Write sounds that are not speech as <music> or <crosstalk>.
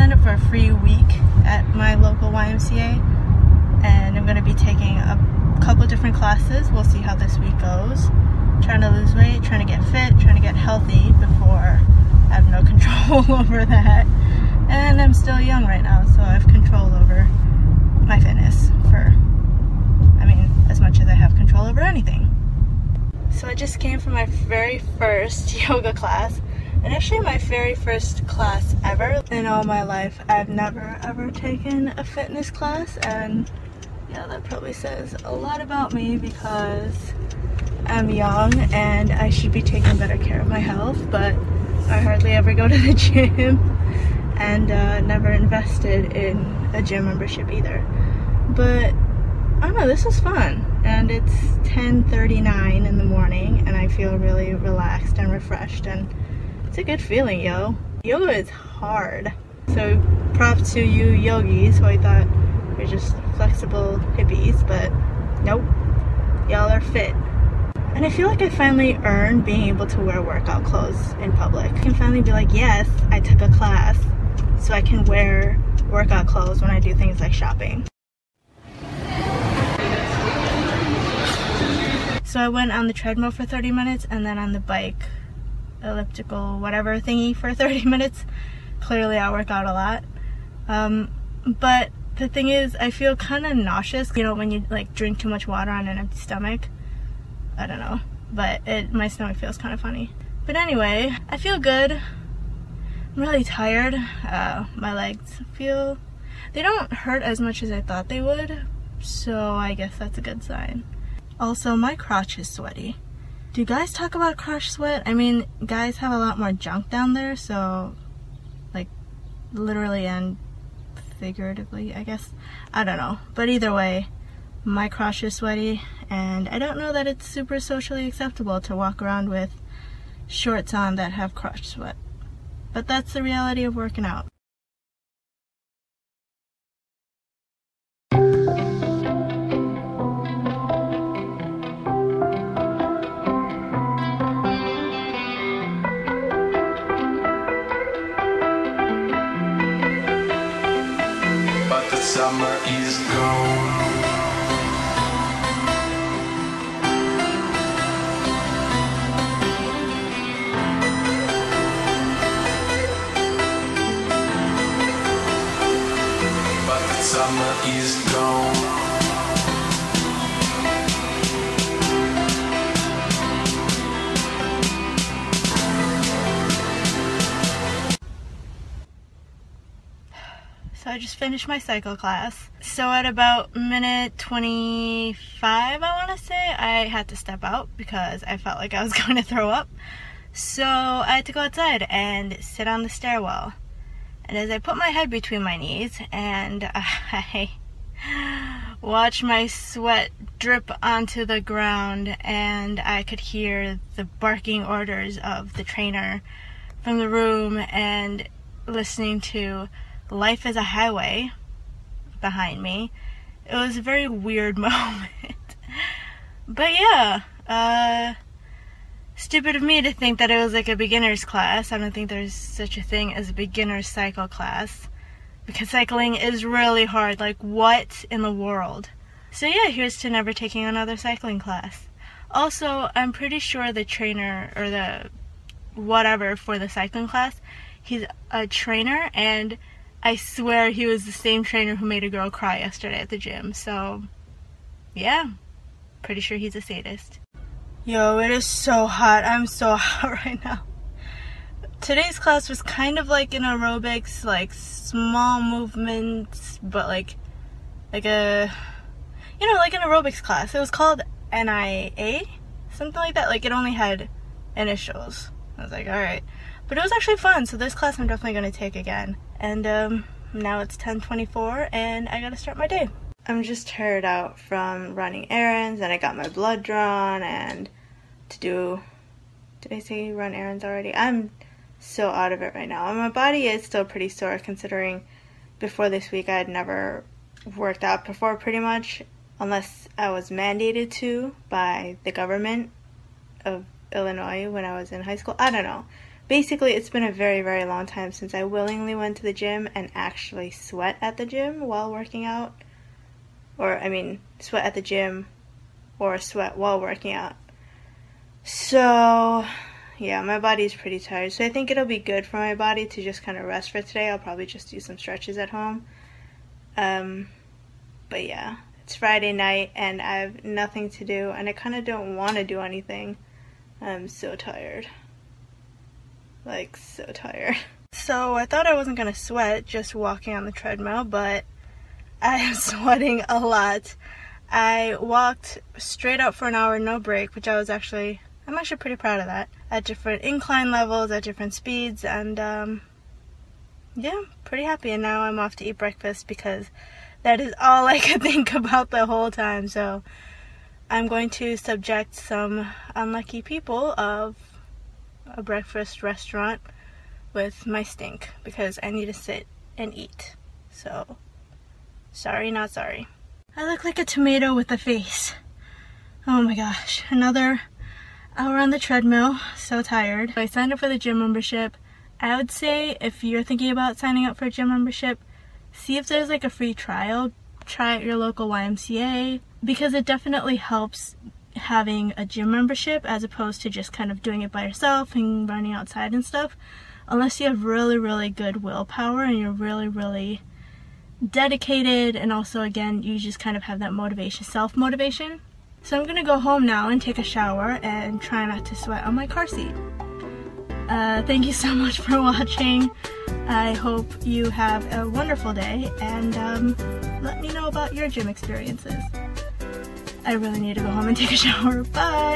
signed up for a free week at my local YMCA and I'm going to be taking a couple different classes. We'll see how this week goes. Trying to lose weight, trying to get fit, trying to get healthy before I have no <laughs> control over that. And I'm still young right now, so I have control over my fitness for, I mean, as much as I have control over anything. So I just came from my very first <laughs> yoga class and actually my very first class ever in all my life. I've never ever taken a fitness class and yeah, that probably says a lot about me because I'm young and I should be taking better care of my health, but I hardly ever go to the <laughs> gym and uh, never invested in a gym membership either. But I don't know, this is fun. And it's 10.39 in the morning and I feel really relaxed and refreshed and a good feeling, yo. Yoga is hard. So props to you yogis who I thought were just flexible hippies, but nope. Y'all are fit. And I feel like I finally earned being able to wear workout clothes in public. I can finally be like, yes, I took a class, so I can wear workout clothes when I do things like shopping. So I went on the treadmill for 30 minutes and then on the bike elliptical whatever thingy for <laughs> 30 minutes. Clearly I work out a lot. Um, but the thing is, I feel kind of nauseous, you know, when you like drink too much water on an empty stomach. I don't know, but it my stomach feels kind of funny. But anyway, I feel good. I'm really tired. Uh, my legs feel, they don't hurt as much as I thought they would, so I guess that's a good sign. Also, my crotch is sweaty. Do guys talk about crotch sweat? I mean, guys have a lot more junk down there, so like literally and figuratively, I guess. I don't know. But either way, my crotch is sweaty, and I don't know that it's super socially acceptable to walk around with shorts on that have crotch sweat. But that's the reality of working out. Summer is gone. But summer is gone. So I just finished my cycle class. So at about minute 25, I want to say, I had to step out because I felt like I was <laughs> going to throw up. So I had to go outside and sit on the stairwell. And as I put my head between my knees and <laughs> I watched my sweat drip onto the ground and I could hear the barking orders of the trainer from the room and listening to Life is a Highway behind me. It was a very weird <laughs> moment. but yeah, uh, stupid of me to think that it was like a beginner's class. I don't think there's such a thing as a beginner's cycle class. Because cycling is really hard. Like, what in the world? So yeah, here's to never taking another cycling class. Also, I'm pretty sure the trainer or the whatever for the cycling class, he's a trainer and I swear he was the same trainer who made a girl cry yesterday at the gym. So, yeah, pretty sure he's a sadist. Yo, it is so hot. I'm so <laughs> hot right now. Today's class was kind of like an aerobics, like small movements, but like, like a, you know, like an aerobics class. It was called NIA, something like that. Like it only had initials. I was like, alright. But it was actually fun, so this class I'm definitely going to take again. And um, now it's 10:24, and I gotta start my day. I'm just tired out from running errands, and I got my blood drawn, and to do. Did I say run errands already? I'm so out of it right now, and my body is still pretty sore considering before this week I had never worked out before, pretty much, unless I was mandated to by the government of Illinois when I was in high school. I don't know. Basically, it's been a very, very long time since I willingly went to the gym and actually sweat at the gym while working out. Or, I mean, sweat at the gym or sweat while working out. So, yeah, my body's pretty tired. So I think it'll be good for my body to just kind of rest for today. I'll probably just do some stretches at home. Um, but yeah, it's Friday night and I have nothing to do and I kind of don't want to do anything. I'm so tired. Like, so tired. <laughs> So I thought I wasn't to sweat just walking on the treadmill, but I am <laughs> sweating a lot. I walked straight up for an hour, no break, which I was actually, I'm actually pretty proud of that. At different incline levels, at different speeds, and um, yeah, pretty happy. And now I'm off to eat breakfast because that is all <laughs> I could think about the whole time. So I'm going to subject some unlucky people of a breakfast restaurant with my stink because I need to sit and eat. So, sorry, not sorry. I look like a tomato with a face. Oh my gosh, another hour on the treadmill. So tired. I signed up for the gym membership. I would say if you're thinking about signing up for a gym membership, see if there's like a free trial. Try at your local YMCA because it definitely helps having a gym membership as opposed to just kind of doing it by yourself and running outside and stuff. Unless you have really, really good willpower and you're really, really dedicated, and also, again, you just kind of have that motivation, self motivation. So I'm gonna go home now and take a shower and try not to sweat on my car seat. Uh, thank you so <laughs> much for watching. I hope you have a wonderful day and um, let me know about your gym experiences. I really need to go home and take a <laughs> shower. Bye!